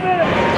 对